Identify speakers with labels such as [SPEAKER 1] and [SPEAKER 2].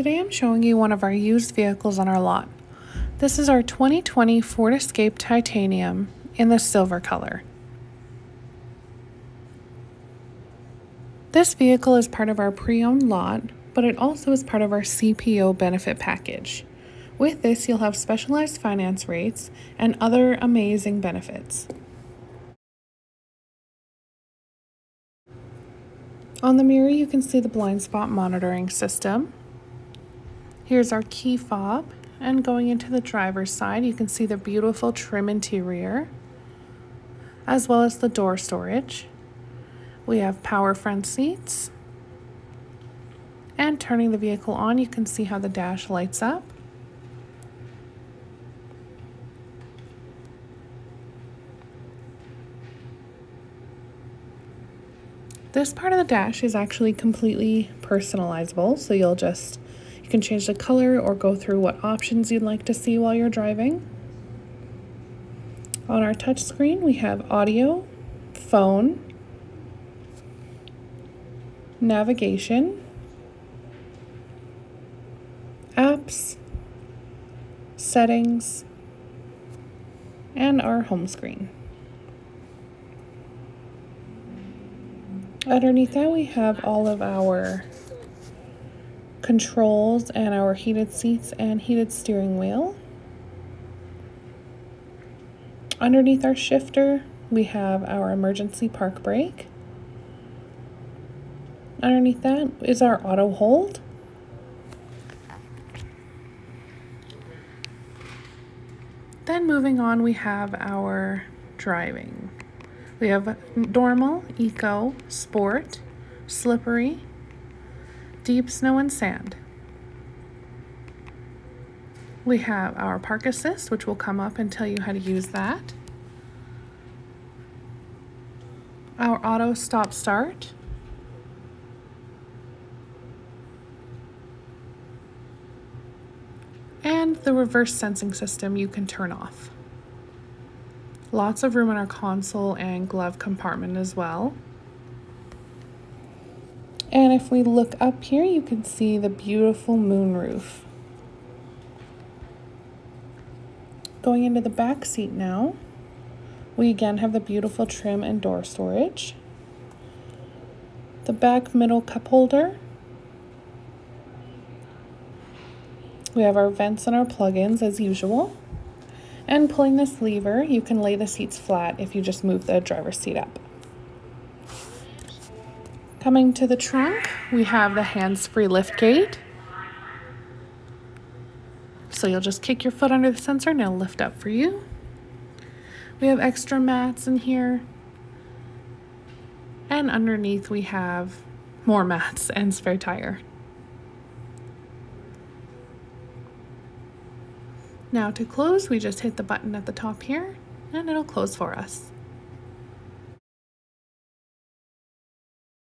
[SPEAKER 1] Today I'm showing you one of our used vehicles on our lot. This is our 2020 Ford Escape Titanium in the silver color. This vehicle is part of our pre-owned lot, but it also is part of our CPO benefit package. With this, you'll have specialized finance rates and other amazing benefits. On the mirror, you can see the blind spot monitoring system. Here's our key fob, and going into the driver's side, you can see the beautiful trim interior, as well as the door storage. We have power front seats, and turning the vehicle on, you can see how the dash lights up. This part of the dash is actually completely personalizable, so you'll just, you can change the color or go through what options you'd like to see while you're driving. On our touchscreen, we have audio, phone, navigation, apps, settings, and our home screen. Underneath that we have all of our controls and our heated seats and heated steering wheel. Underneath our shifter we have our emergency park brake. Underneath that is our auto hold. Then moving on we have our driving. We have normal, eco, sport, slippery, deep snow and sand. We have our park assist, which will come up and tell you how to use that. Our auto stop start. And the reverse sensing system you can turn off. Lots of room in our console and glove compartment as well. And if we look up here, you can see the beautiful moonroof. Going into the back seat now, we again have the beautiful trim and door storage. The back middle cup holder. We have our vents and our plugins as usual. And pulling this lever, you can lay the seats flat if you just move the driver's seat up. Coming to the trunk, we have the hands-free lift gate. So you'll just kick your foot under the sensor and it'll lift up for you. We have extra mats in here. And underneath we have more mats and spare tire. Now to close, we just hit the button at the top here and it'll close for us.